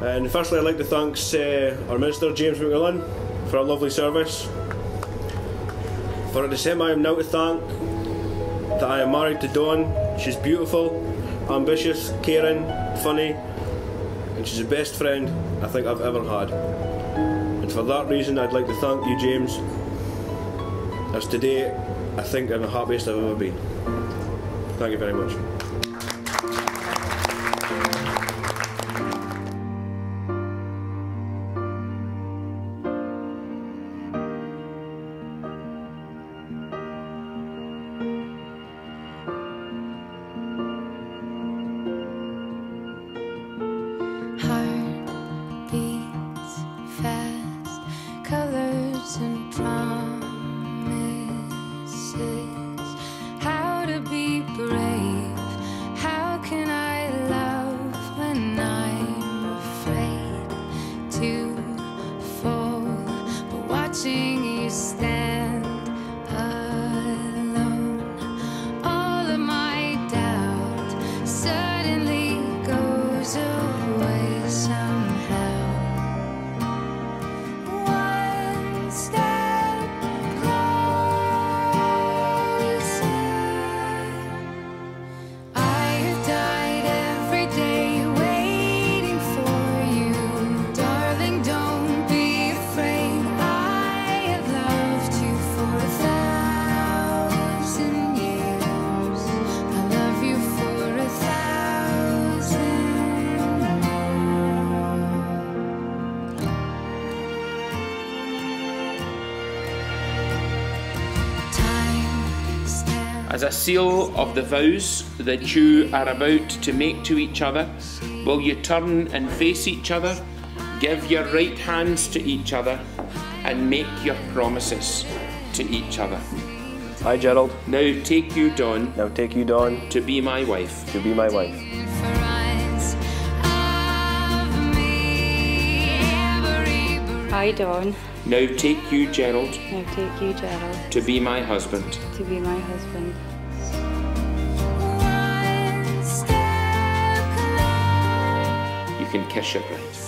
And firstly, I'd like to thank uh, our Minister, James McMillan, for a lovely service. For at the same I am now to thank that I am married to Dawn. She's beautiful, ambitious, caring, funny, and she's the best friend I think I've ever had. And for that reason, I'd like to thank you, James, as today I think I'm the happiest I've ever been. Thank you very much. You stand As a seal of the vows that you are about to make to each other, will you turn and face each other, give your right hands to each other, and make your promises to each other? Hi, Gerald. Now take you, Dawn, Now take you, Dawn, to be my wife. to be my wife. For eyes of me, every breath. I, Dawn, Now take you, Gerald, now take you, Gerald, to be my husband. to be my husband. One step